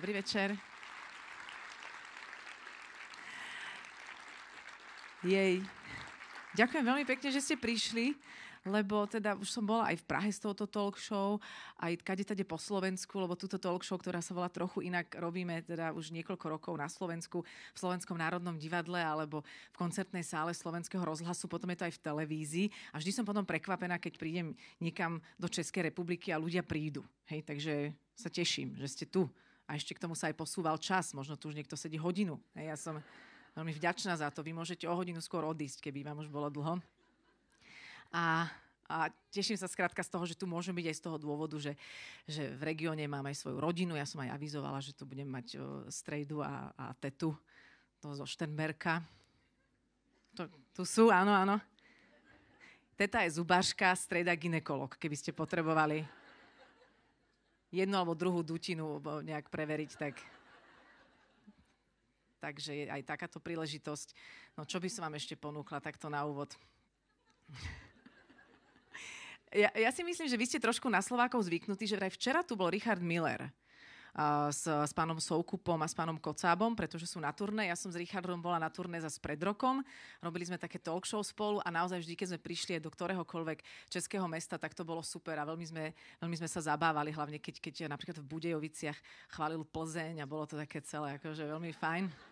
Dobrý večer. Jej. Ďakujem veľmi pekne, že ste prišli, lebo teda už som bola aj v Prahe s touto talk show, aj kade tade po Slovensku, lebo túto talk show, ktorá sa volá trochu inak, robíme teda už niekoľko rokov na Slovensku, v Slovenskom národnom divadle alebo v koncertnej sále Slovenského rozhlasu, potom je to aj v televízii a vždy som potom prekvapená, keď prídem niekam do Českej republiky a ľudia prídu. Hej, takže sa teším, že ste tu. A ešte k tomu sa aj posúval čas, možno tu už niekto sedí hodinu. Hej, ja som veľmi vďačná za to. Vy môžete o hodinu skôr odísť, keby vám už bolo dlho. A, a teším sa skrátka z toho, že tu môžem byť aj z toho dôvodu, že, že v regióne mám aj svoju rodinu. Ja som aj avizovala, že tu budem mať o, strejdu a, a tetu to zo Štenberka. To, tu sú, áno, áno. Teta je zubaška, streda ginekolog, keby ste potrebovali jednu alebo druhú dutinu nejak preveriť, tak takže je aj takáto príležitosť. No čo by som vám ešte ponúkla takto na úvod? Ja, ja si myslím, že vy ste trošku na Slovákov zvyknutí, že včera tu bol Richard Miller s, s pánom Soukupom a s pánom Kocábom, pretože sú na turné. Ja som s Richardom bola na turné za pred rokom. Robili sme také talk show spolu a naozaj vždy, keď sme prišli do ktoréhokoľvek českého mesta, tak to bolo super a veľmi sme, veľmi sme sa zabávali, hlavne keď, keď napríklad v Budejoviciach chválil Plzeň a bolo to také celé akože veľmi fajn.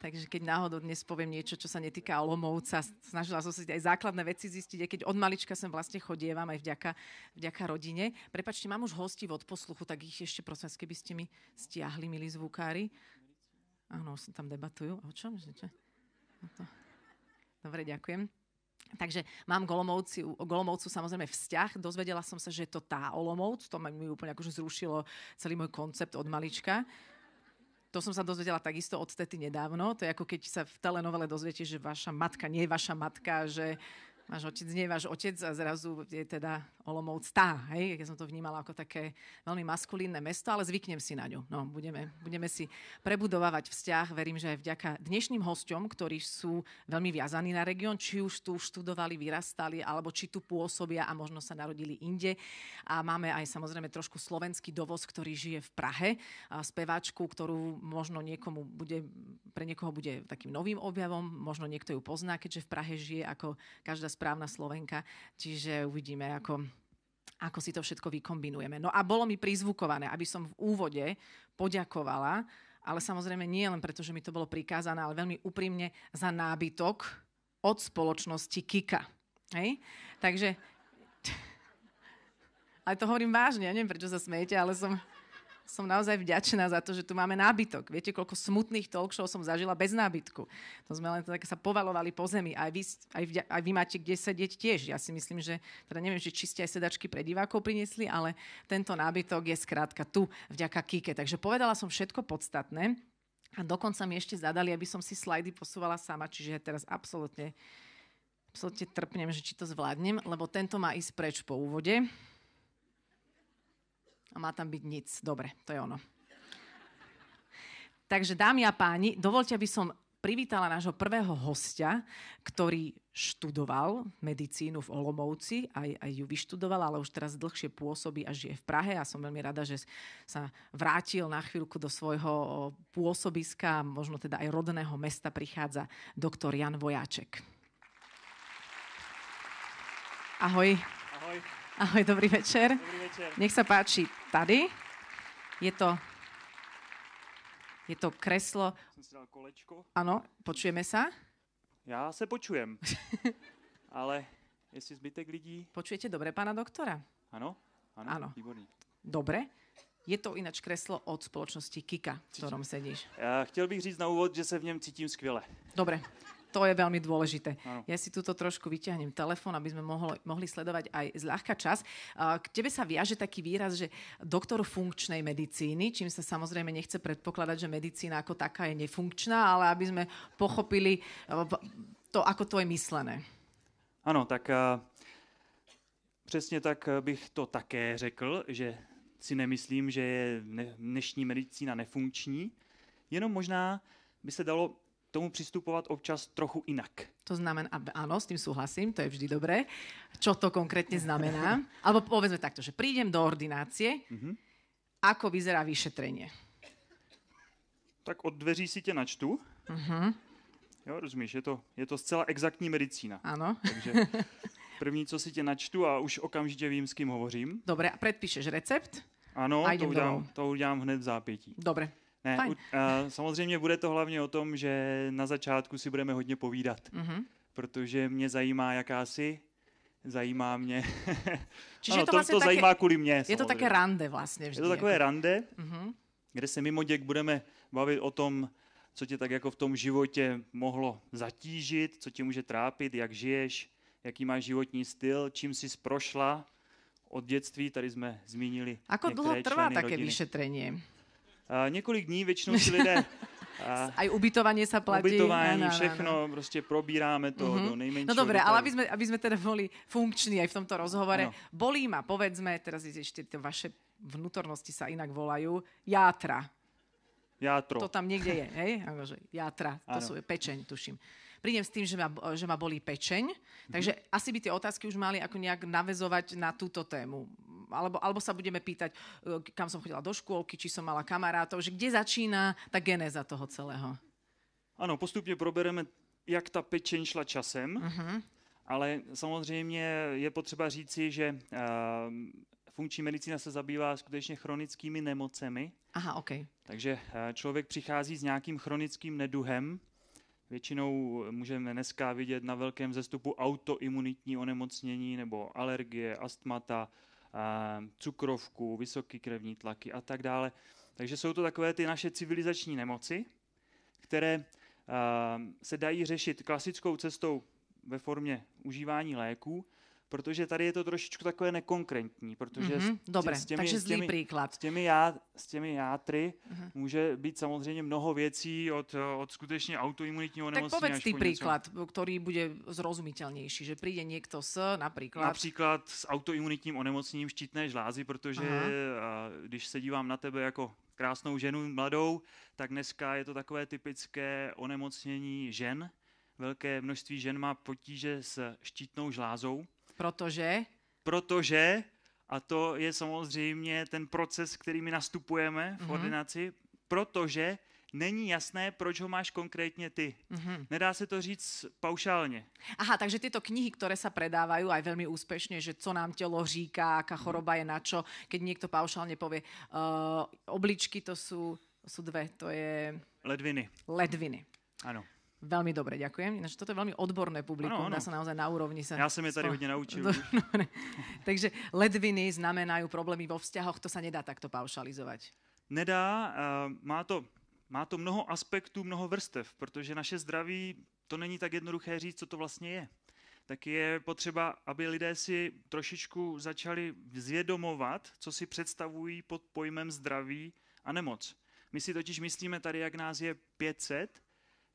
Takže keď náhodou dnes poviem niečo, čo sa netýka Olomovca, snažila som si aj základné veci zistiť, aj keď od malička sem vlastne chodievam aj vďaka, vďaka rodine. Prepačte, mám už hosti od posluchu, tak ich ešte prosím, keby ste mi stiahli, milí zvukári. Áno, tam debatujú. O čom? Dobre, ďakujem. Takže mám Golomovci, Golomovcu samozrejme vzťah. Dozvedela som sa, že je to tá Olomouc. To mi úplne akože zrušilo celý môj koncept od malička. To som sa dozvedela takisto od tety nedávno. To je ako keď sa v telenovele dozviete, že vaša matka nie je vaša matka, že váš otec nie váš otec a zrazu je teda Olomouc tá, hej, keď som to vnímala ako také veľmi maskulínne mesto, ale zvyknem si na ňu. No, budeme, budeme si prebudovávať vzťah. Verím, že aj vďaka dnešným hosťom, ktorí sú veľmi viazaní na región, či už tu študovali, vyrastali, alebo či tu pôsobia a možno sa narodili inde. A máme aj samozrejme trošku slovenský dovoz, ktorý žije v Prahe. A speváčku, ktorú možno niekomu bude, pre niekoho bude takým novým objavom, možno niekto ju pozná, keďže v Prahe žije ako každá správna Slovenka. Čiže uvidíme, ako, ako si to všetko vykombinujeme. No a bolo mi prizvukované, aby som v úvode poďakovala, ale samozrejme nie len preto, že mi to bolo prikázané, ale veľmi úprimne za nábytok od spoločnosti Kika. Hej? Takže... Ale to hovorím vážne, ja neviem, prečo sa smejete, ale som, som naozaj vďačná za to, že tu máme nábytok. Viete, koľko smutných talk show som zažila bez nábytku. To sme len tak sa povalovali po zemi. Aj vy, aj, vďa, aj vy máte kde sedieť tiež. Ja si myslím, že, teda neviem, že či ste aj sedačky pre divákov priniesli, ale tento nábytok je skrátka tu vďaka Kike. Takže povedala som všetko podstatné. A dokonca mi ešte zadali, aby som si slajdy posúvala sama, čiže teraz absolútne, absolútne trpnem, že či to zvládnem, lebo tento má ísť preč po úvode a má tam byť nic. Dobre, to je ono. Takže dámy a páni, dovolte, aby som privítala nášho prvého hostia, ktorý študoval medicínu v Olomouci, aj, aj ju vyštudoval, ale už teraz dlhšie pôsobí a žije v Prahe a som veľmi rada, že sa vrátil na chvíľku do svojho pôsobiska, možno teda aj rodného mesta prichádza doktor Jan Vojáček. Ahoj. Ahoj. Ahoj, dobrý večer. Dobrý večer. Nech sa páči tady. Je to, je to kreslo... Jsem si dal kolečko. Ano, počujeme sa? Já se počujem. Ale jestli zbytek lidí... Počujete dobre pána doktora? Ano? Ano? Ano. Výborný. Dobre. Je to ináč kreslo od spoločnosti Kika, v ktorom sedíš. Já chtěl bych říct na úvod, že se v něm cítím skvěle. Dobre, to je veľmi dôležité. Áno. Ja si tuto trošku vyťahnem telefón, aby sme mohli, mohli sledovať aj zľahka čas. K tebe sa viaže taký výraz, že doktor funkčnej medicíny, čím sa samozrejme nechce predpokladať, že medicína ako taká je nefunkčná, ale aby sme pochopili eh, to, ako to je myslené. Ano, tak a, přesně tak eh, bych to také řekl, že si nemyslím, že je ne, dnešní medicína nefunkční, jenom možná by se dalo tomu přistupovat občas trochu jinak. To znamená, a- áno, s tým súhlasím, to je vždy dobré. Čo to konkrétne znamená? Alebo povedzme takto, že prídem do ordinácie, ako vyzerá vyšetrenie. tak od dveří si tě načtu. Mhm. Jo, rozumíš, je to, je to zcela exaktní medicína. Áno. Takže první, co si tě načtu a už okamžitě vím, s kým hovořím. Dobre, a predpíšeš recept? Ano, A to udělám, domů. to udělám hned v zápětí. Dobre. Ne, Fajn. u, a, samozřejmě bude to hlavně o tom, že na začátku si budeme hodně povídat, Mhm. protože mě zajímá, jaká jsi, zajímá mě. Čiže ano, to to, vlastne to také, zajímá kvůli mě. je to také samozřejmě. rande vlastne vždy. Je to takové rande, Mhm. kde se mimo děk budeme bavit o tom, co tě tak jako v tom životě mohlo zatížit, co tě může trápit, jak žiješ, jaký máš životní styl, čím jsi prošla od dětství, tady jsme zmínili Ako dlho trvá také rodiny. vyšetrenie? Několik dní většinou si lidé a, Aj ubytovanie sa platí? ubytování, áno. všechno, prostě probíráme to Mhm. do nejmenšího No dobre, ale aby sme, aby sme teda boli funkční aj v tomto rozhovore. Áno. Bolí ma, povedzme, teraz ešte tie vaše vnútornosti sa inak volajú, játra. Játro. To tam niekde je, hej? Akože játra, to sú pečeň, tuším. Prídem s tým, že ma, že ma bolí pečeň, takže asi by tie otázky už mali ako nejak navezovať na túto tému. Alebo, alebo sa budeme pýtať, e, kam som chodila do škôlky, či som mala kamarátov, že kde začína tá genéza toho celého. Ano, postupně probereme, jak ta pečeň šla časem, Mhm. ale samozřejmě je potřeba říci, že uh, funkční medicína se zabývá skutečně chronickými nemocemi, Aha, OK. takže eh, člověk přichází s nějakým chronickým neduhem. Většinou můžeme dneska vidět na velkém zestupu autoimunitní onemocnění nebo alergie, astmata, cukrovku, vysoký krevní tlaky a tak dále. Takže jsou to takové ty naše civilizační nemoci, které se dají řešit klasickou cestou ve formě užívání léků, protože tady je to trošičku takové nekonkrétní, protože Mhm, s, Dobre, s těmi, takže s zlý těmi, príklad. s těmi, já, s těmi játry Mhm. může být samozřejmě mnoho věcí od, od skutečně autoimunitního Tak onemocnění povedz ty príklad, ktorý bude zrozumiteľnejší, že príde niekto s napríklad... Například s autoimunitním onemocněním štítné žlázy, protože a, když se dívám na tebe jako krásnou ženu mladou, tak dneska je to takové typické onemocnění žen. Velké množství žen má potíže s štítnou žlázou, Protože... protože, a to je samozřejmě ten proces, který my nastupujeme v Mhm. ordinaci, protože není jasné, proč ho máš konkrétně ty. Mhm. Nedá se to říct paušálně. Aha, takže tieto knihy, ktoré sa predávajú aj veľmi úspešne, že co nám telo říká, aká choroba je na čo, keď niekto paušálne povie, uh, obličky to sú, sú dve, to je Ledviny, ledviny. ano. Veľmi dobre, ďakujem. Ináč toto je veľmi odborné publikum, Ano, ano. dá sa naozaj na úrovni sa... Já jsem je tady hodně naučil. Dobre. Takže ledviny znamenajú problémy vo vzťahoch, to sa nedá takto paušalizovať. Nedá, uh, má to, má to mnoho aspektů, mnoho vrstev, protože naše zdraví, to není tak jednoduché říct, co to vlastně je. Tak je potřeba, aby lidé si trošičku začali zvědomovat, co si představují pod pojmem zdraví a nemoc. My si totiž myslíme tady, jak nás je 500,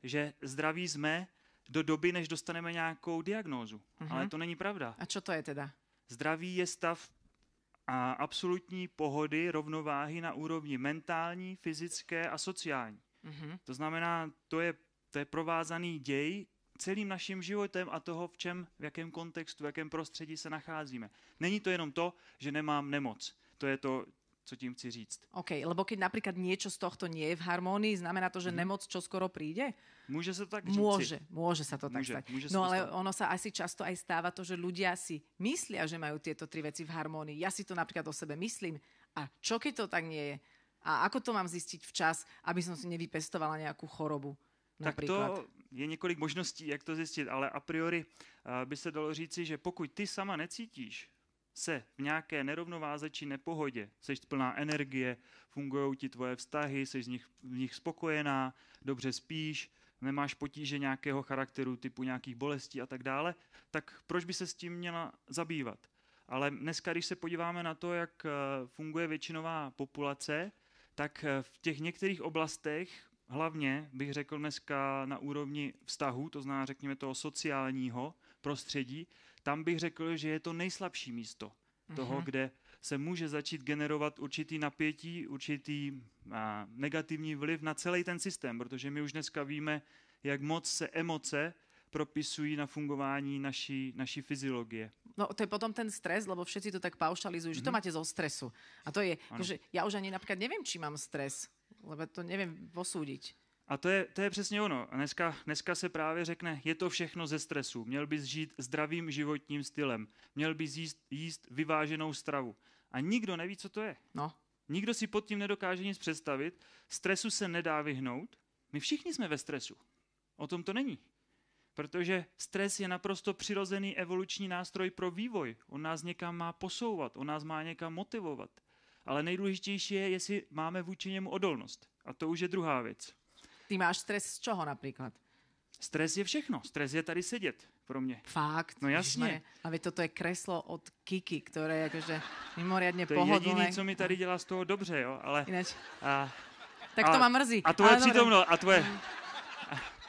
že zdraví jsme do doby, než dostaneme nějakou diagnózu. Mhm. Ale to není pravda. A čo to je teda? Zdraví je stav a absolutní pohody, rovnováhy na úrovni mentální, fyzické a sociální. Mhm. To znamená, to je, to je provázaný děj celým naším životem a toho, v čem, v jakém kontextu, v jakém prostředí se nacházíme. Není to jenom to, že nemám nemoc. To je to, co tím chci říct. OK, lebo keď napríklad niečo z tohto nie je v harmónii, znamená to, že nemoc čoskoro príde? Může se to tak říci. Môže, môže sa to tak stať. môže sa no ale stať. ono sa asi často aj stáva to, že ľudia si myslia, že majú tieto tri veci v harmónii. Ja si to napríklad o sebe myslím. A čo keď to tak nie je? A ako to mám zistiť včas, aby som si nevypestovala nejakú chorobu? Tak to je několik možností, jak to zjistit, ale a priori uh, by se dalo říci, že pokud ty sama necítíš se v nějaké nerovnováze či nepohodě, jsi plná energie, fungují ti tvoje vztahy, jsi z nich, v nich spokojená, dobře spíš, nemáš potíže nějakého charakteru typu nějakých bolestí a tak dále, tak proč by se s tím měla zabývat? Ale dneska, když se podíváme na to, jak eh, funguje většinová populace, tak eh, v těch některých oblastech, hlavně bych řekl dneska na úrovni vztahu, to znamená řekněme toho sociálního prostředí, tam bych řekl, že je to nejslabší místo toho, Mhm. kde se může začít generovat určitý napětí, určitý a, negativní vliv na celý ten systém, protože my už dneska víme, jak moc se emoce propisují na fungování naší, naší fyziologie. No to je potom ten stres, lebo všetci to tak paušalizujú, že to Mhm. máte zo stresu. A to je, že ja už ani napríklad neviem, či mám stres. lebo to neviem posúdiť. A to je, to je přesně ono. A dneska, dneska se právě řekne, je to všechno ze stresu. Měl bys žít zdravým životním stylem. Měl bys jíst, jíst vyváženou stravu. A nikdo neví, co to je. No, Nikdo si pod tím nedokáže nic představit. Stresu se nedá vyhnout. My všichni jsme ve stresu. O tom to není. Protože stres je naprosto přirozený evoluční nástroj pro vývoj. On nás někam má posouvat, on nás má někam motivovat. Ale nejdůležitější je, jestli máme vůči němu odolnost. A to už je druhá věc. Ty máš stres z čoho napríklad? Stres je všechno. Stres je tady sedět pro mě. Fakt. No jasně. Ježišmarja. Ale toto je kreslo od Kiki, ktoré je akože mimoriadne To je pohodlné. jediné, co mi tady dělá z toho dobře, jo. Ale, Ináč, a, tak a, to ma mrzí. a tvoje Ale přítomnost, a tvoje,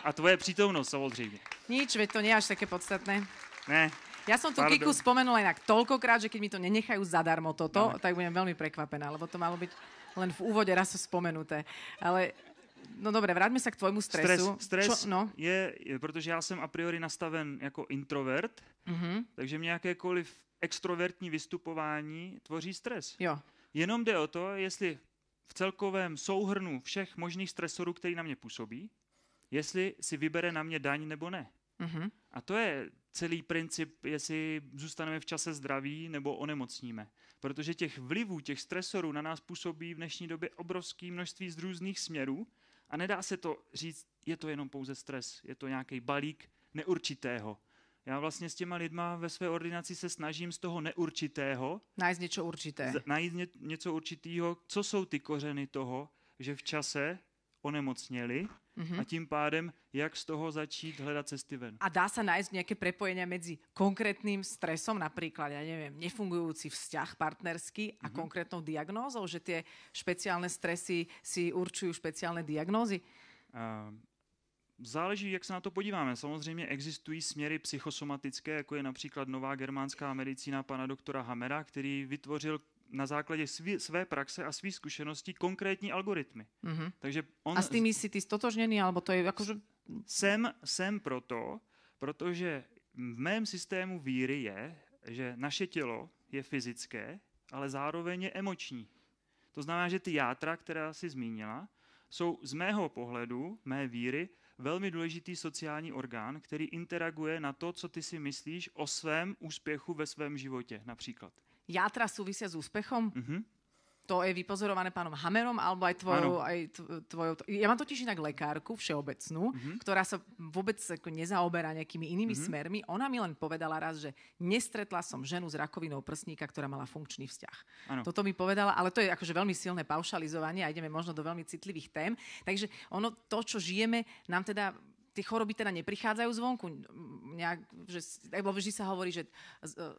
a tvoje přítomnost samozřejmě. Nič, veď to nie je až také podstatné. Ne, Ja som tu Pardon. Kiku spomenula inak toľkokrát, že keď mi to nenechajú zadarmo toto, No. tak budem veľmi prekvapená, lebo to malo byť len v úvode raz spomenuté. Ale, no dobre, vráťme sa k tvojmu stres, stresu. stres Čo, no, je, je, protože já jsem a priori nastaven jako introvert, mhm, takže mě jakékoliv extrovertní vystupování tvoří stres. jo. Jenom jde o to, jestli v celkovém souhrnu všech možných stresorů, který na mě působí, jestli si vybere na mě daň nebo ne. Mhm. A to je celý princip, jestli zůstaneme v čase zdraví nebo onemocníme. Protože těch vlivů, těch stresorů na nás působí v dnešní době obrovské množství z různých směrů a nedá se to říct, je to jenom pouze stres, je to nějaký balík neurčitého. Já vlastně s těma lidma ve své ordinaci se snažím z toho neurčitého Nájsť niečo určité. z- najít ně, něco určitého, co jsou ty kořeny toho, že v čase onemocněli Mhm. a tím pádem, jak z toho začít hledat cesty ven. A dá sa nájsť nejaké prepojenia medzi konkrétnym stresom, napríklad, ja neviem, nefungujúci vzťah partnerský a Mhm. konkrétnou diagnózou, že tie špeciálne stresy si určujú špeciálne diagnózy? A Záleží, jak se na to podíváme. Samozřejmě existují směry psychosomatické, jako je například nová germánská medicína pana doktora Hamera, který vytvořil na základě svý, své praxe a svých zkušeností konkrétní algoritmy. Mhm. Takže on A s tými si ty stotožnený, alebo to je akože... jsem, jsem proto, protože v mém systému víry je, že naše tělo je fyzické, ale zároveň je emoční. To znamená, že ty játra, která si zmínila, jsou z mého pohledu, mé víry, velmi důležitý sociální orgán, který interaguje na to, co ty si myslíš o svém úspěchu ve svém životě, například. Játra súvisia s úspechom? Mhm. To je vypozorované pánom Hamerom, alebo aj tvojou... Aj tv- tvojou ja mám totiž inak lekárku všeobecnú, Mhm. ktorá sa vôbec ako nezaoberá nejakými inými Mhm. smermi. Ona mi len povedala raz, že nestretla som ženu s rakovinou prsníka, ktorá mala funkčný vzťah. Áno. Toto mi povedala, ale to je akože veľmi silné paušalizovanie a ideme možno do veľmi citlivých tém. Takže ono, to, čo žijeme, nám teda tie choroby teda neprichádzajú zvonku. Nejak, že, lebo vždy sa hovorí, že e,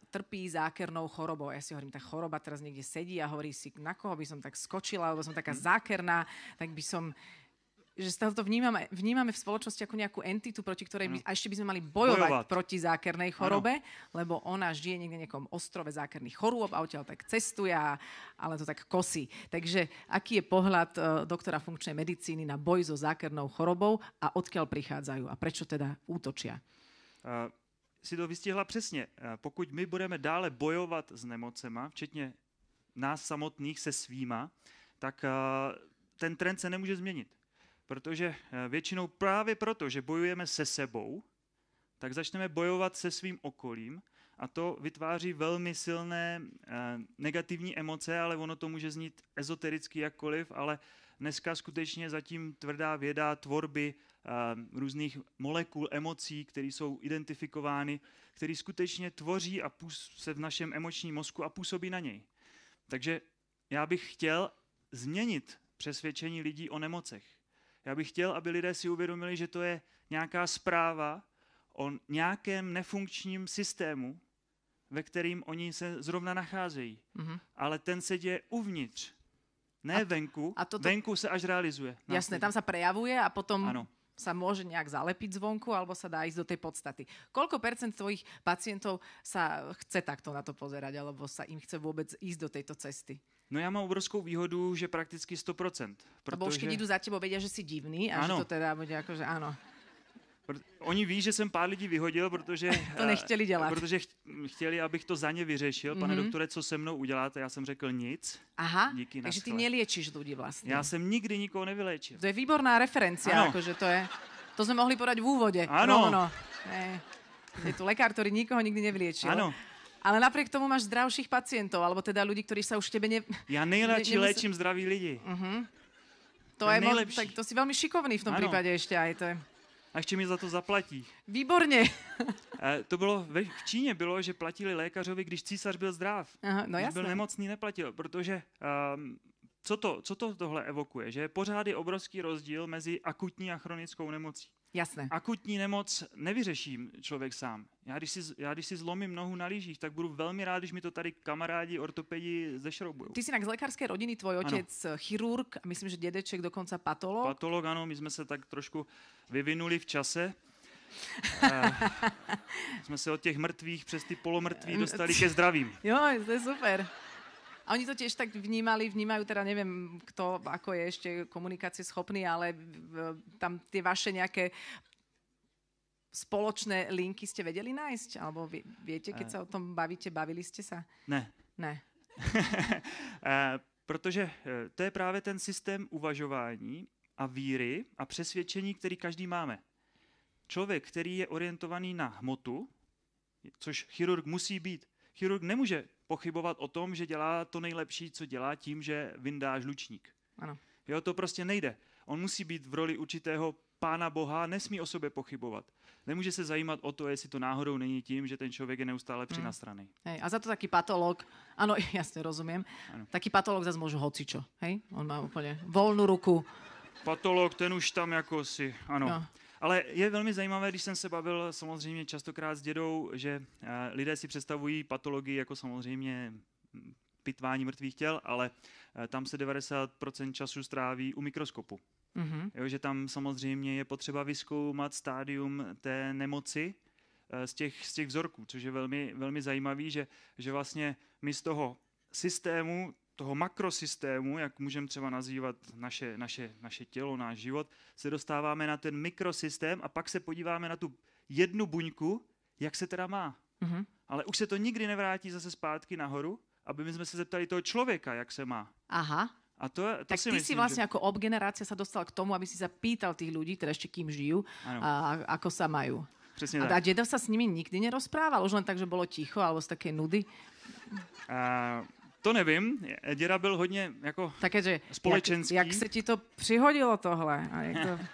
trpí zákernou chorobou. Ja si hovorím, tá choroba teraz niekde sedí a hovorí si, na koho by som tak skočila, lebo som taká zákerná, tak by som že toho to vnímame, vnímame v spoločnosti ako nejakú entitu, proti ktorej by, a ešte by sme mali bojovať, Bojovať. proti zákernej chorobe, lebo ona žije niekde v nejakom ostrove zákerných chorôb a odtiaľ tak cestuje, ale to tak kosí. Takže aký je pohľad uh, doktora funkčnej medicíny na boj so zákernou chorobou a odkiaľ prichádzajú a prečo teda útočia? Uh, si to vystihla přesně. Uh, pokud my budeme dále bojovat s nemocema, včetně nás samotných se svýma, tak uh, ten trend se nemůže změnit. Protože uh, většinou právě proto, že bojujeme se sebou, tak začneme bojovat se svým okolím a to vytváří velmi silné uh, negativní emoce, ale ono to může znít ezotericky jakkoliv, ale dneska skutečně zatím tvrdá věda tvorby uh, různých molekul emocí, které jsou identifikovány, které skutečně tvoří a se v našem emočním mozku a působí na něj. Takže já bych chtěl změnit přesvědčení lidí o nemocech. Já bych chtěl, aby lidé si uvědomili, že to je nějaká zpráva o nějakém nefunkčním systému, ve kterým oni se zrovna nacházejí. Mhm. Ale ten se děje uvnitř, ne A- venku. a toto- Venku se až realizuje. Jasné, tam sa prejavuje a potom Áno. sa môže nejak zalepiť zvonku alebo sa dá ísť do tej podstaty. Koľko percent tvojich pacientov sa chce takto na to pozerať alebo sa im chce vôbec ísť do tejto cesty? No já mám obrovskou výhodu, že prakticky 100%. Lebo už keď Protože idú za tebou, vedia, že si divný a Áno. že to teda bude ako, že áno. Oni ví, že jsem pár lidí vyhodil, protože... to nechtěli dělat. Protože chtěli, abych to za ně vyřešil. Pane mm-hmm. doktore, co se mnou uděláte? Já jsem řekl nic. Aha, Díky takže ty neliečiš lidi vlastně. Já jsem nikdy nikoho nevyléčil. To je výborná referencia, jakože to je... To jsme mohli podať v úvode. Ano. No, Je tu lekár, ktorý nikoho nikdy nevyliečil. Ano. Ale napriek tomu máš zdravších pacientov, alebo teda ľudí, ktorí sa už tebe ne... Ja nejradši ne, léčím zdraví lidi. Uh-huh. To, to je, je tak to si veľmi šikovný v tom ano. prípade ešte aj. To je a ještě mi za to zaplatí. Výborně. to bylo ve, v Číně bylo, že platili lékařovi, když císař byl zdrav. Aha, no když byl nemocný, neplatil, protože um, co, to, co to tohle evokuje? Že pořád je obrovský rozdíl mezi akutní a chronickou nemocí. Jasné. Akutní nemoc nevyřeším člověk sám. Já když, si, já když si zlomím nohu na lyžích, tak budu velmi rád, když mi to tady kamarádi ortopedi zešroubují. Ty jsi z lékařské rodiny, tvoj otec ano. chirurg a myslím, že dědeček dokonce patolog. Patolog, ano, my jsme se tak trošku vyvinuli v čase. jsme se od těch mrtvých přes ty polomrtví dostali ke zdravím. Jo, to je super. A oni to tiež tak vnímali, vnímajú teda, neviem, kto ako je ešte komunikácie schopný, ale tam tie vaše nejaké spoločné linky ste vedeli nájsť? Alebo viete, keď sa o tom bavíte, bavili ste sa? Ne. Ne. Protože e, to je právě ten systém uvažování a víry a přesvědčení, který každý máme. Člověk, který je orientovaný na hmotu, což chirurg musí být. Chirurg nemůže pochybovat o tom, že dělá to nejlepší, co dělá tím, že vyndá žlučník. Ano. Jo, to prostě nejde. On musí být v roli určitého pána Boha, nesmí o sobě pochybovat. Nemůže se zajímat o to, jestli to náhodou není tím, že ten člověk je neustále přinastraný. Hmm. Hej, a za to taký patolog, ano, jasně rozumím, ano. taký patolog zase môže hocičo, hej? On má úplně volnou ruku. Patolog, ten už tam jako si, ano. No. Ale je velmi zajímavé, když jsem se bavil samozřejmě častokrát s dědou, že uh, lidé si představují patologii jako samozřejmě hm, pitvání mrtvých těl, ale uh, tam se 90% času stráví u mikroskopu. Mm-hmm. Jo, že tam samozřejmě je potřeba vyskoumat stádium té nemoci uh, z těch, z těch vzorků, což je velmi, velmi zajímavý, že, že vlastně my z toho systému toho makrosystému, jak můžeme třeba nazývat naše, naše, naše tělo, náš život, se dostáváme na ten mikrosystém a pak se podíváme na tu jednu buňku, jak se teda má. Mm-hmm. Ale už se to nikdy nevrátí zase zpátky nahoru, aby my jsme se zeptali toho člověka, jak se má. Aha. A to, to tak si ty myslím, si vlastně že... jako obgenerácia sa dostal k tomu, aby si sa pýtal tých ľudí, teda ešte kým žijú, a, ako sa majú. Přesně a, tak. a sa s nimi nikdy nerozprával? Už len tak, že bolo ticho, alebo z také nudy? A, to nevím. Děda byl hodně jako Také, že společenský. Jak, jak se ti to přihodilo tohle? A jak to,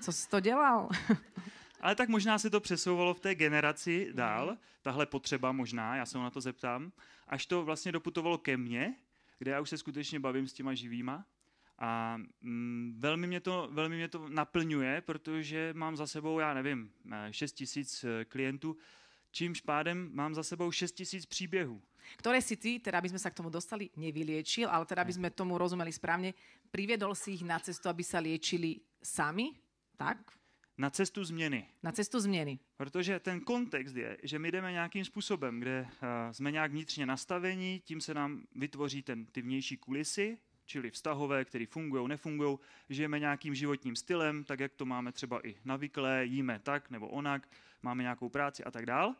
co jsi to dělal? Ale tak možná se to přesouvalo v té generaci dál, tahle potřeba možná, já se na to zeptám, až to vlastně doputovalo ke mně, kde já už se skutečně bavím s těma živýma. A mm, velmi, mě to, velmi mě to naplňuje, protože mám za sebou, já nevím, 6 tisíc klientů, čímž pádem mám za sebou 6 tisíc příběhů ktoré si ty, teda aby sme sa k tomu dostali, nevyliečil, ale teda aby sme tomu rozumeli správne, priviedol si ich na cestu, aby sa liečili sami, tak? Na cestu změny. Na cestu změny. Protože ten kontext je, že my jdeme nějakým způsobem, kde uh, jsme nějak vnitřně nastavení, tím se nám vytvoří ten, ty vnější kulisy, čili vztahové, které fungují, nefungují, žijeme nějakým životním stylem, tak jak to máme třeba i navyklé, jíme tak nebo onak, máme nějakou práci a tak dál.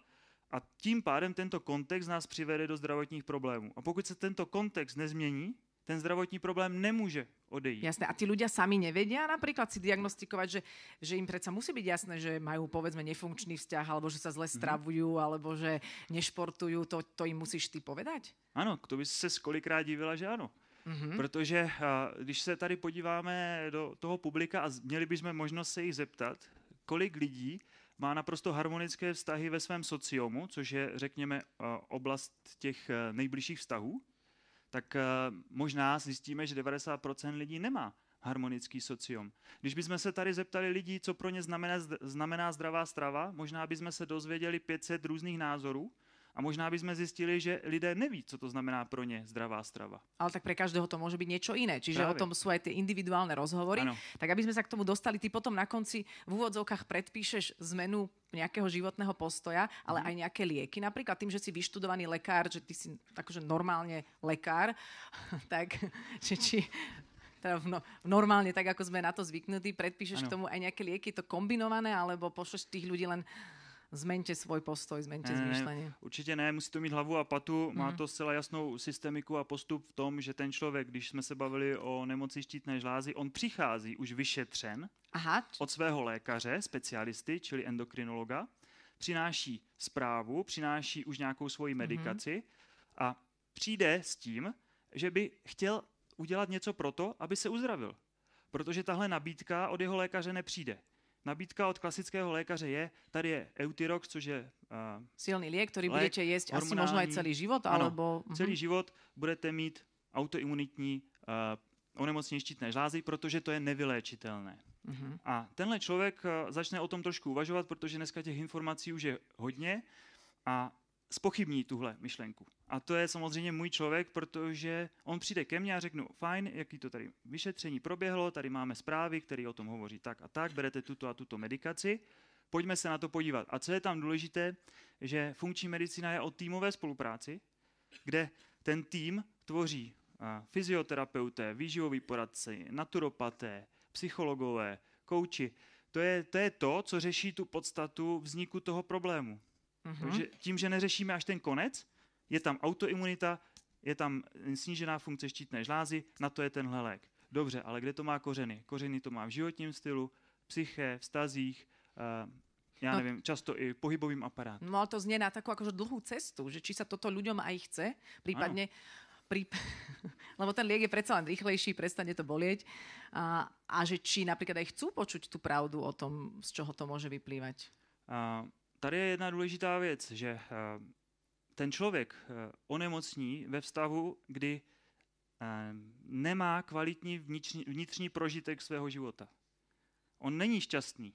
A tím pádem tento kontext nás přivede do zdravotních problémů. A pokud se tento kontext nezmění, ten zdravotní problém nemůže odejít. Jasné. A ti ľudia sami nevedia napríklad si diagnostikovať, že, že im predsa musí byť jasné, že majú povedzme nefunkčný vzťah, alebo že sa zle mhm. stravujú, mm-hmm. alebo že nešportujú. To, to im musíš ty povedať? Ano, to by se kolikrát divila, že ano. Mm-hmm. Protože a, když se tady podíváme do toho publika a měli bychom možnost se jich zeptat, kolik lidí má naprosto harmonické vztahy ve svém sociomu, což je, řekněme, eh, oblast těch eh, nejbližších vztahů, tak eh, možná zjistíme, že 90% lidí nemá harmonický sociom. Když bychom se tady zeptali lidí, co pro ně znamená, znamená zdravá strava, možná bychom se dozvěděli 500 různých názorů a možná bychom zjistili, že lidé neví, co to znamená pro ně zdravá strava. Ale tak pre každého to môže byť niečo iné. Čiže Právě. o tom sú aj tie individuálne rozhovory. Ano. Tak aby sme sa k tomu dostali, ty potom na konci v úvodzovkách predpíšeš zmenu nejakého životného postoja, ale mm. aj nejaké lieky. Napríklad tým, že si vyštudovaný lekár, že ty si akože normálne lekár, tak že či teda v no, normálne, tak ako sme na to zvyknutí, predpíšeš Ano. k tomu aj nejaké lieky, je to kombinované, alebo pošleš tých ľudí len zmente svoj postoj, zmente Ne, ne, ne. zmýšľanie. Určitě ne, musí to mít hlavu a patu, má Mhm. to zcela jasnou systemiku a postup v tom, že ten člověk, když jsme se bavili o nemoci štítné žlázy, on přichází už vyšetřen Aha, od svého lékaře, specialisty, čili endokrinologa, přináší zprávu, přináší už nějakou svoji medikaci a přijde s tím, že by chtěl udělat něco pro to, aby se uzdravil. Protože tahle nabídka od jeho lékaře nepřijde. Nabídka od klasického lékaře je, tady je Eutirox, což je uh, silný liek, ktorý Lék, budete jesť asi možno aj hormonální. celý život, Ano, alebo... mhm. celý život budete mít autoimunitní uh, onemocnění štítné žlázy, protože to je nevyléčitelné. Mhm. A tenhle člověk eh, začne o tom trošku uvažovat, protože dneska těch informací už je hodně a spochybní tuhle myšlenku. A to je samozřejmě můj člověk, protože on přijde ke mně a řeknu, fajn, jaký to tady vyšetření proběhlo, tady máme zprávy, které o tom hovoří tak a tak, berete tuto a tuto medikaci, pojďme se na to podívat. A co je tam důležité, že funkční medicína je o týmové spolupráci, kde ten tým tvoří a, fyzioterapeuté, výživoví poradci, naturopaté, psychologové, kouči. To je, to je to, co řeší tu podstatu vzniku toho problému. Mhm. Takže tím, že neřešíme až ten konec, je tam autoimunita, je tam snížená funkce štítné žlázy, na to je tenhle lék. Dobře, ale kde to má kořeny? Kořeny to má v životním stylu, psyché, vztazích, uh, já No. nevím, často i pohybovým aparátu. No ale to znie na takú akože dlhú cestu, že či sa toto ľuďom aj chce, prípadne... Prí... Lebo ten liek je predsa len rýchlejší, prestane to bolieť. A, a že či napríklad aj chcú počuť tú pravdu o tom, z čoho to môže vyplývať. A tady je jedna důležitá věc, že eh, ten člověk eh, onemocní ve vztahu, kdy eh, nemá kvalitní vnitřní, prožitek svého života. On není šťastný.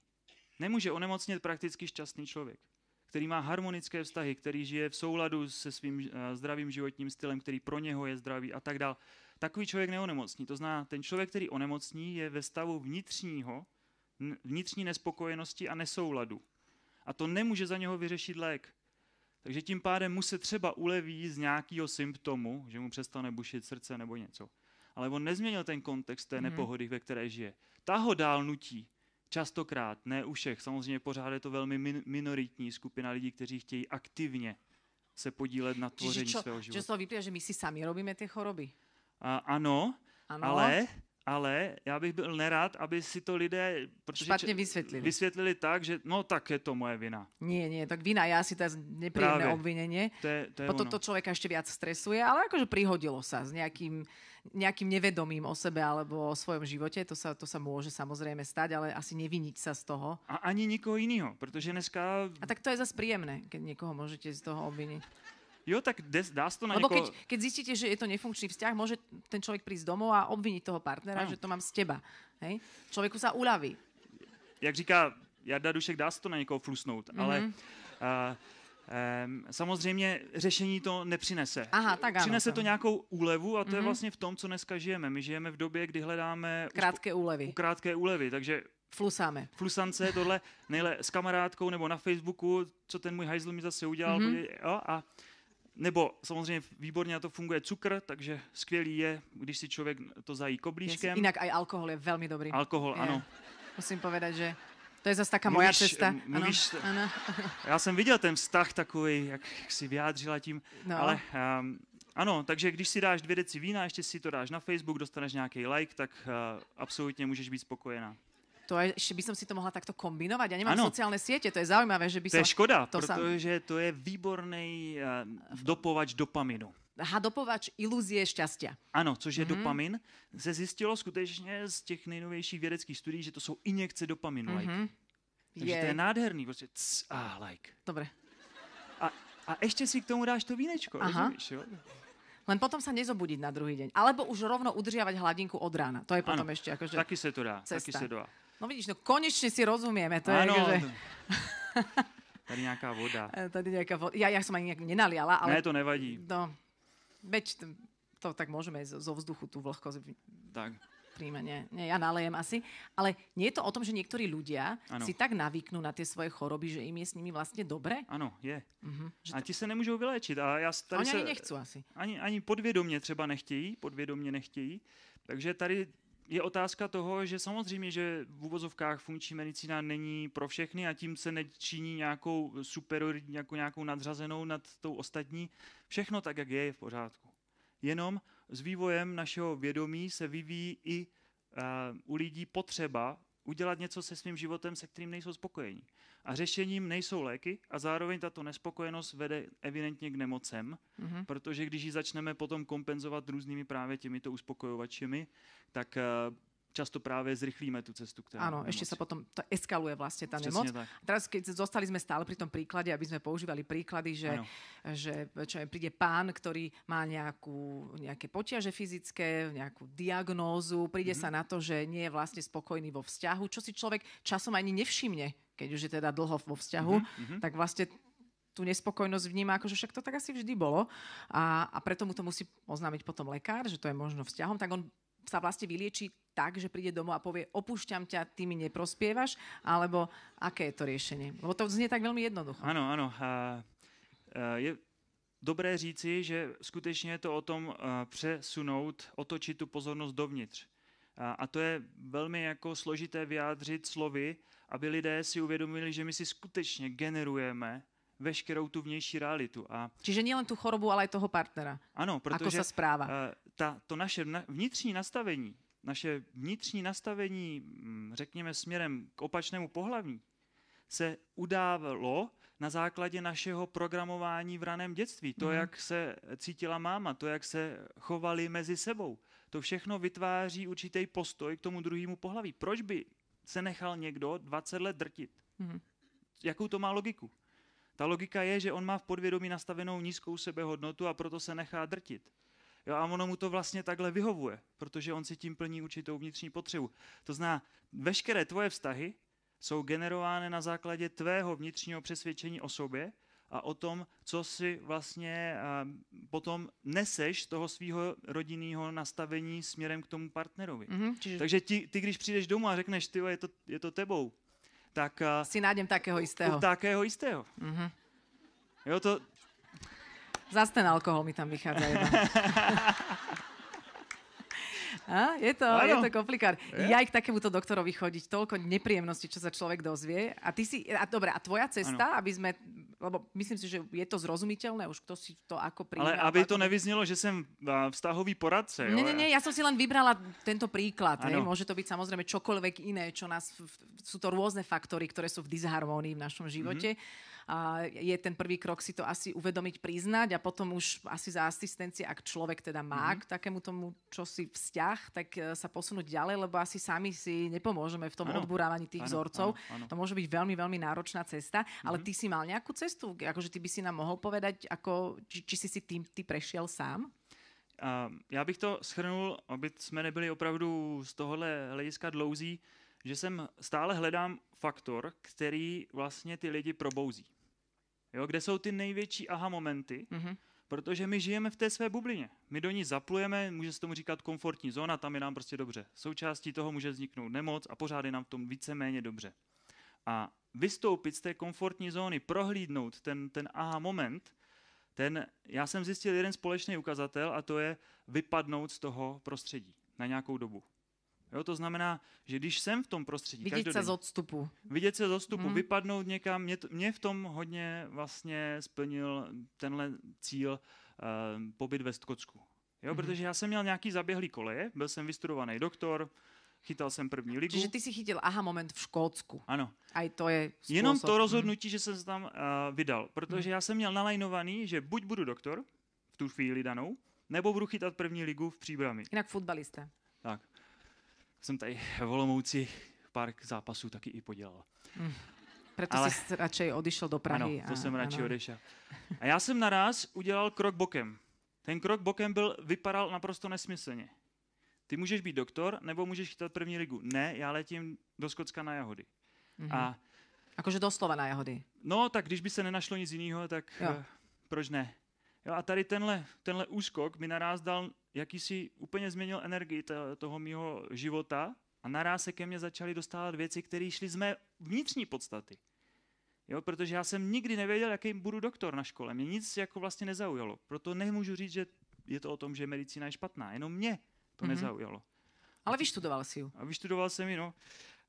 Nemůže onemocnit prakticky šťastný člověk, který má harmonické vztahy, který žije v souladu se svým eh, zdravým životním stylem, který pro něho je zdravý a tak dále. Takový člověk neonemocní. To znamená, ten člověk, který onemocní, je ve stavu vnitřního, vnitřní nespokojenosti a nesouladu. A to nemůže za něho vyřešit lék. Takže tím pádem mu se třeba uleví z nějakého symptomu, že mu přestane bušit srdce nebo něco. Ale on nezměnil ten kontext té Mhm. nepohody, ve které žije. Ta ho dál nutí. Častokrát, ne u všech, samozřejmě pořád je to velmi min- minoritní skupina lidí, kteří chtějí aktivně se podílet na Čiže tvoření čo, svého čo z života. toho vyplýva, že my si sami robíme tie choroby. A, ano, Ano, ale, ale já bych byl nerad, aby si to lidé protože špatne če- vysvetlili. vysvětlili tak, že no tak je to moje vina. Nie, nie, tak vina je asi teraz nepríjemné Práve. obvinenie. To je, to je Potom ono. to človeka ešte viac stresuje, ale akože prihodilo sa s nejakým, nejakým nevedomím o sebe alebo o svojom živote. To sa, to sa môže samozrejme stať, ale asi neviniť sa z toho. A ani nikoho jiného, protože dneska, A tak to je zase príjemné, keď niekoho môžete z toho obviniť. Jo, tak des, dá se to na Lebo někoho, keď, keď zistíte, že je to nefunkčný vzťah, môže ten človek prísť domov a obviniť toho partnera, Áno. že to mám z teba. Hej? Človeku sa uľaví. jak říká Jarda Dušek, dá se to na někoho flusnout, Mhm. ale uh, um, samozřejmě řešení to nepřinese. Aha, tak áno. Přinese to tak. nějakou úlevu a to je Mhm. vlastně v tom, co dneska žijeme. My žijeme v době, kdy hledáme uspo- Krátke úlevy. krátké úlevy, takže Flusáme. flusance, tohle nejle s kamarádkou nebo na Facebooku, co ten můj hajzl mi zase udělal. Mhm. Mm-hmm. Jo, a nebo samozřejmě výborně na to funguje cukr, takže skvělý je, když si člověk to zají koblížkem. Yes. Inak aj alkohol je veľmi dobrý. Alkohol, Je. ano. Musím povedať, že to je zase taká moja Mluvíš- cesta. mluvíš- Ano, ano. Já jsem viděl ten vztah takový, jak si vyjádřila tím, No. ale um, ano, takže když si dáš dvě deci vína, ještě si to dáš na Facebook, dostaneš nějaký like, tak uh, absolutně můžeš být spokojená. To je, ešte by som si to mohla takto kombinovať. Ja nemám Áno. sociálne siete, to je zaujímavé, že by To je škoda, to protože to je výborný uh, dopovač dopaminu. Hadopovač ilúzie šťastia. Ano, což je mm-hmm. dopamin, se zjistilo skutečně z těch nejnovějších vědeckých studií, že to jsou injekce dopaminu. Mm-hmm. Like. Takže Je, to je nádherný, prostě cs, ah, like. Dobre. A, a ještě si k tomu dáš to vínečko, Aha. rozumíš, jo? Len potom sa nezobudiť na druhý deň. Alebo už rovno udržiavať hladinku od rána. To je potom Ano, ešte akože... Taky se to dá, taky cesta. se dá. No vidíš, no konečne si rozumieme. To je ano, akože... to- tady nějaká voda. E, Tady nejaká vo... ja, ja som ani nejak nenaliala, ale... Ne, to nevadí. No, veď to, to tak môžeme zo vzduchu tú vlhkosť vy- Tak. príjmať. Nie, nie, ja nalejem asi. Ale nie je to o tom, že niektorí ľudia Ano. si tak navyknú na tie svoje choroby, že im je s nimi vlastne dobre? Ano, je. Že A ti se nemůžou vyléčit. A já tady Oni se, ani nechcú asi. ani, ani podvědomě třeba nechtějí, podvědomě nechtějí. Takže tady je otázka toho, že samozřejmě, že v uvozovkách funkční medicína není pro všechny a tím se nečiní nějakou superioritní, nějakou, nějakou nadřazenou nad tou ostatní. Všechno tak, jak je, je v pořádku. Jenom s vývojem našeho vědomí se vyvíjí i uh, u lidí potřeba udělat něco se svým životem, se kterým nejsou spokojení. A řešením nejsou léky a zároveň tato nespokojenost vede evidentně k nemocem, mm-hmm. protože když ji začneme potom kompenzovat různými právě těmito uspokojovačemi, tak uh, často právě zrychlíme tu cestu k té Áno, ešte sa potom to eskaluje vlastne tá nemoc. Tak. Teraz, keď zostali sme stále pri tom príklade, aby sme používali príklady, že, že čo je, príde pán, ktorý má nejakú, nejaké potiaže fyzické, nejakú diagnózu, príde mm-hmm. sa na to, že nie je vlastne spokojný vo vzťahu, čo si človek časom ani nevšimne, keď už je teda dlho vo vzťahu, mm-hmm. tak vlastne tú nespokojnosť vníma, ako že však to tak asi vždy bolo a, a preto mu to musí oznámiť potom lekár, že to je možno vzťahom, tak on sa vlastne vylieči tak, že príde domov a povie, opúšťam ťa, ty mi neprospievaš, alebo aké je to riešenie? Lebo to znie tak veľmi jednoducho. Ano, ano. Je dobré říci, že skutečně je to o tom přesunout, otočit tu pozornost dovnitř. A, to je velmi jako složité vyjádřit slovy, aby lidé si uvědomili, že my si skutečně generujeme veškerou tu vnější realitu. A Čiže nielen tu chorobu, ale aj toho partnera. Ano, protože Ako sa správa. ta, to naše vnitřní nastavení, naše vnitřní nastavení, mm, řekněme, směrem k opačnému pohlaví, se udávalo na základě našeho programování v raném dětství. To, mm. jak se cítila máma, to, jak se chovali mezi sebou. To všechno vytváří určitý postoj k tomu druhému pohlaví. Proč by se nechal někdo 20 let drtit? Mm. Jakou to má logiku? Ta logika je, že on má v podvědomí nastavenou nízkou sebehodnotu a proto se nechá drtit. Jo, a ono mu to vlastně takhle vyhovuje, protože on si tím plní určitou vnitřní potřebu. To zná, veškeré tvoje vztahy jsou generovány na základě tvého vnitřního přesvědčení o sobě a o tom, co si vlastně potom neseš z toho svého rodinného nastavení směrem k tomu partnerovi. Mm-hmm, čiže... Takže ti, ty, když přijdeš domů a řekneš, ty je to, je to tebou, tak... Si nájdem takého istého. Takého istého. Mm-hmm. Jo, to, Zas ten alkohol mi tam vychádza. A, je to, ano. je to komplikár. Je? Ja k takémuto doktorovi chodiť, toľko nepríjemností, čo sa človek dozvie. A ty si, a dobre, a tvoja cesta, ano. aby sme, lebo myslím si, že je to zrozumiteľné, už kto si to ako príjme. Ale aby to nevyznelo, že som vztahový poradce. Nie, nie, nie, ja som si len vybrala tento príklad. Hej. Môže to byť samozrejme čokoľvek iné, čo nás, sú to rôzne faktory, ktoré sú v disharmonii v našom živote. Mm-hmm a je ten prvý krok si to asi uvedomiť, priznať a potom už asi za asistencie, ak človek teda má mm-hmm. k takému tomu čosi vzťah, tak e, sa posunúť ďalej, lebo asi sami si nepomôžeme v tom ano. odburávaní tých ano, vzorcov. Ano, ano. To môže byť veľmi, veľmi náročná cesta, mm-hmm. ale ty si mal nejakú cestu, akože ty by si nám mohol povedať, ako, či, či si si tým ty prešiel sám? Uh, já bych to schrnul, aby jsme nebyli opravdu z tohohle hlediska dlouzí, že jsem stále hledám faktor, který vlastně ty lidi probouzí. Jo, kde jsou ty největší aha momenty, mm-hmm. protože my žijeme v té své bublině. My do ní zaplujeme, může se tomu říkat komfortní zóna, tam je nám prostě dobře. Součástí toho může vzniknout nemoc a pořád je nám v tom víceméně dobře. A vystoupit z té komfortní zóny, prohlídnout ten, ten aha moment, ten, já jsem zjistil jeden společný ukazatel a to je vypadnout z toho prostředí na nějakou dobu. Jo, to znamená, že když jsem v tom prostředí... Vidět se z odstupu. Vidět se z odstupu, mm. vypadnout někam. Mě, to, mě v tom hodně vlastně splnil tenhle cíl uh, pobyt ve Skotsku. Jo, mm. protože já jsem měl nějaký zaběhlý koleje, byl jsem vystudovaný doktor, chytal jsem první ligu. Čiže ty si chytil aha moment v Škótsku. Ano. A to je způsob. Jenom to rozhodnutí, mm. že jsem se tam uh, vydal, protože mm. já jsem měl nalajnovaný, že buď budu doktor v tu chvíli danou, nebo budu chytat první ligu v příbrami. Jinak fotbalista. Tak jsem tady v Olomouci pár zápasů taky i podělal. Mm. Proto Ale... jsi radšej odišel do Prahy. Ano, to a, jsem radši ano. odešel. A já jsem naraz udělal krok bokem. Ten krok bokem byl, vypadal naprosto nesmyslně. Ty můžeš být doktor, nebo můžeš chytat první ligu. Ne, já letím do Skotska na jahody. Mm-hmm. A Akože doslova na jahody. No, tak když by se nenašlo nic jiného, tak uh, proč ne? Jo, a tady tenhle, tenhle úskok mi naraz dal jakýsi úplně změnil energii toho mého života a naraz se ke mně začaly dostávat věci, které šly z mé vnitřní podstaty. Jo, protože já jsem nikdy nevěděl, jaký budu doktor na škole. Mě nic jako vlastně nezaujalo. Proto nemůžu říct, že je to o tom, že medicína je špatná. Jenom mě to mm-hmm. nezaujalo. Ale vyštudoval si ju. A vyštudoval jsem ji, no.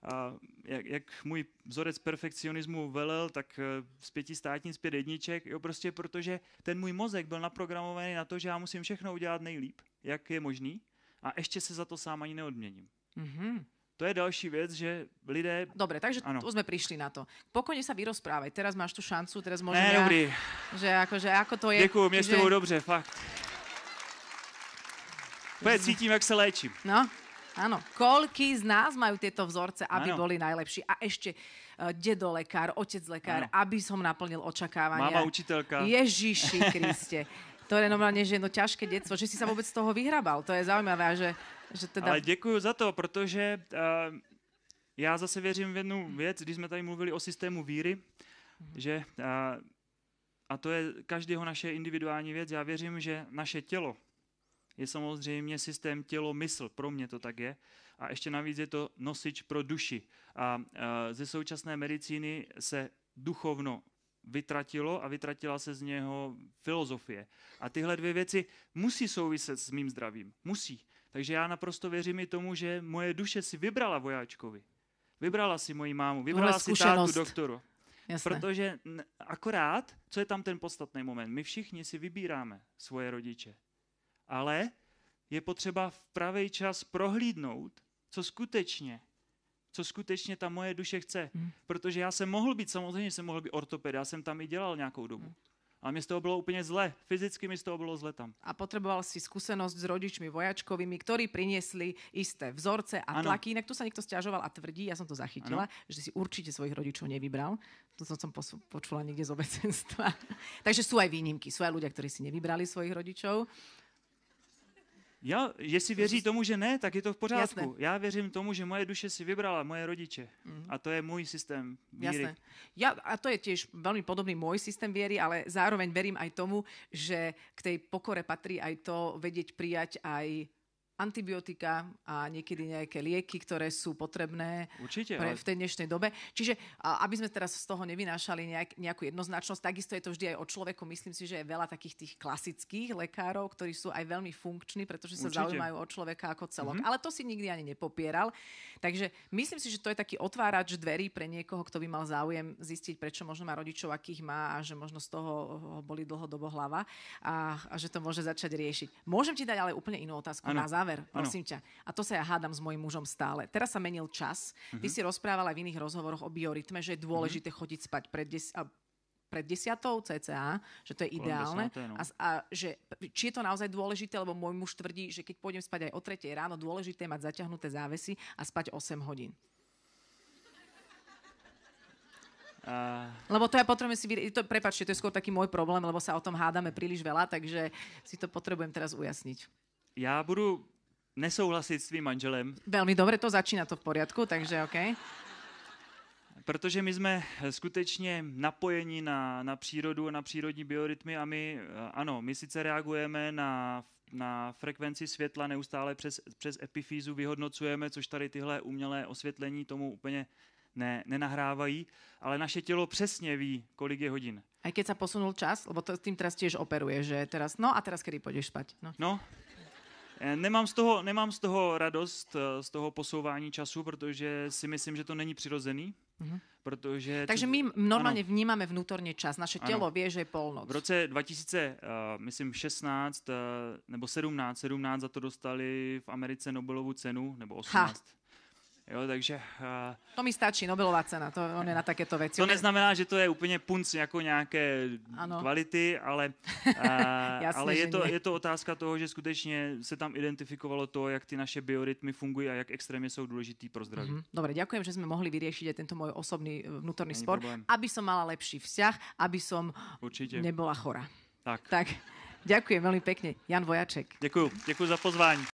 A jak, jak můj vzorec perfekcionismu velel, tak eh, z pěti státnic pět jedniček, jo, prostě protože ten můj mozek byl naprogramovaný na to, že já musím všechno udělat nejlíp, jak je možný, a ještě se za to sám ani neodměním. Mhm. To je další věc, že lidé... Dobre, takže Áno. tu sme prišli na to. Pokojne sa vyrozprávaj. Teraz máš tu šancu, teraz môžem Ne, ja, dobrý, že akože ako to je. děkuju, mě s že, tebou dobře, fakt. Úplně cítím, jak se léčím. No, áno. Koľký z nás majú tieto vzorce, aby Áno. boli najlepší? A ešte uh, dedo lekár, otec lekár, aby som naplnil očakávania. Máma učitelka. Ježiši Kriste. To je normálne, že no ťažké detstvo, že si sa vůbec z toho vyhrabal. To je zaujímavé, a že, že teda... Ale děkuji za to, protože uh, já zase věřím v jednu věc, když jsme tady mluvili o systému víry, že, uh, a to je každého naše individuální věc, já věřím, že naše tělo je samozřejmě systém tělo-mysl, pro mě to tak je, a ještě navíc je to nosič pro duši. A uh, ze současné medicíny se duchovno vytratilo a vytratila se z něho filozofie. A tyhle dvě věci musí souviset s mým zdravím. Musí. Takže já naprosto věřím i tomu, že moje duše si vybrala vojáčkovi. Vybrala si moji mámu, vybrala si tátu doktoru. Jasné. Protože akorát, co je tam ten podstatný moment, my všichni si vybíráme svoje rodiče. Ale je potřeba v pravý čas prohlídnout, co skutečně, co skutečně ta moje duše chce. Mhm. Protože já jsem mohl být, samozřejmě jsem mohl být ortoped, já jsem tam i dělal nějakou dobu. Mhm. Ale mě z toho bylo úplně zle. Fyzicky mi z toho bylo zle tam. a potreboval si skúsenosť s rodičmi vojačkovými, ktorí priniesli isté vzorce a Áno. tlaky. Inak tu sa niekto stiažoval a tvrdí, ja som to zachytila, že si určite svojich rodičov nevybral. To pos- počula niekde z obecenstva. Takže sú aj výnimky. Sú aj ľudia, ktorí si nevybrali svojich rodičov. Já, jestli věří tomu, že ne, tak je to v pořádku. Jasné. Já věřím tomu, že moje duše si vybrala moje rodiče. A to je můj systém víry. Jasné. Ja, a to je tiež veľmi podobný môj systém viery, ale zároveň verím aj tomu, že k tej pokore patrí aj to vedieť prijať aj antibiotika a niekedy nejaké lieky, ktoré sú potrebné Určitě, pre, ale v tej dnešnej dobe. Čiže aby sme teraz z toho nevynášali nejak, nejakú jednoznačnosť, takisto je to vždy aj o človeku. Myslím si, že je veľa takých tých klasických lekárov, ktorí sú aj veľmi funkční, pretože sa Určite. zaujímajú o človeka ako celok. Ale to si nikdy ani nepopieral. Takže myslím si, že to je taký otvárač dverí pre niekoho, kto by mal záujem zistiť, prečo možno má rodičov, akých má a že možno z toho ho boli dlhodobo hlava a, a že to môže začať riešiť. Môžem ti dať ale úplne inú otázku Áno. na záver, Áno. prosím ťa. A to sa ja hádam s mojím mužom stále. Teraz sa menil čas. Ty Mhm. si rozprával aj v iných rozhovoroch o biorytme, že je dôležité chodiť spať pred, des- a pred desiatou cca, že to je Kolem ideálne. no. A, a že, či je to naozaj dôležité, lebo môj muž tvrdí, že keď pôjdem spať aj o 3 ráno, dôležité je mať zaťahnuté závesy a spať 8 hodín. Lebo to ja potrebujem si... vyri- To, prepačte, to je skôr taký môj problém, lebo sa o tom hádame príliš veľa, takže si to potrebujem teraz ujasniť. já budu nesouhlasit s tvým manželem, Veľmi dobre, to začína to v poriadku, takže OK. protože my jsme skutečně napojeni na, na přírodu a na přírodní biorytmy a my, eh, ano, my sice reagujeme na, na frekvenci světla neustále přes, přes epifýzu, vyhodnocujeme, což tady tyhle umělé osvětlení tomu úplně ne, nenahrávají, ale naše tělo přesně ví, kolik je hodin. Aj keď sa posunul čas, lebo to s tým teraz tiež operuje, že teraz, no a teraz kedy pôjdeš spať? No. No, nemám z toho, nemám z toho radost, eh, z toho posouvání času, protože si myslím, že to není přirozený, Mhm. protože... Takže my normálne vnímame vnútorne čas. Naše Áno. telo vie, že je polnoc. V roce 2000, uh, myslím 16 uh, nebo 17, 17 za to dostali v Americe Nobelovu cenu, nebo 18. Jo, takže uh, To mi stačí, Nobelová cena, to on je na takéto veci. to neznamená, že to je úplně punc jako nějaké Ano. kvality, ale, uh, Jasně, ale je, to, je to otázka toho, že skutečně se tam identifikovalo to, jak ty naše biorytmy fungují a jak extrémně jsou důležitý pro zdraví. Mhm. Dobre, ďakujem, že sme mohli vyriešiť aj tento môj osobný e, vnútorný Není spor, problém. aby som mala lepší vzťah, aby som Určitě. nebola chora. Tak. Tak, ďakujem veľmi pekne. Jan Vojaček. Děkuji, děkuji za pozvání.